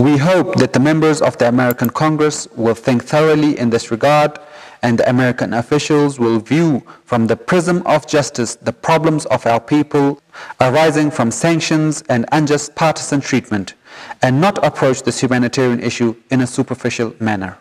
We hope that the members of the American Congress will think thoroughly in this regard and the American officials will view from the prism of justice the problems of our people arising from sanctions and unjust partisan treatment and not approach this humanitarian issue in a superficial manner.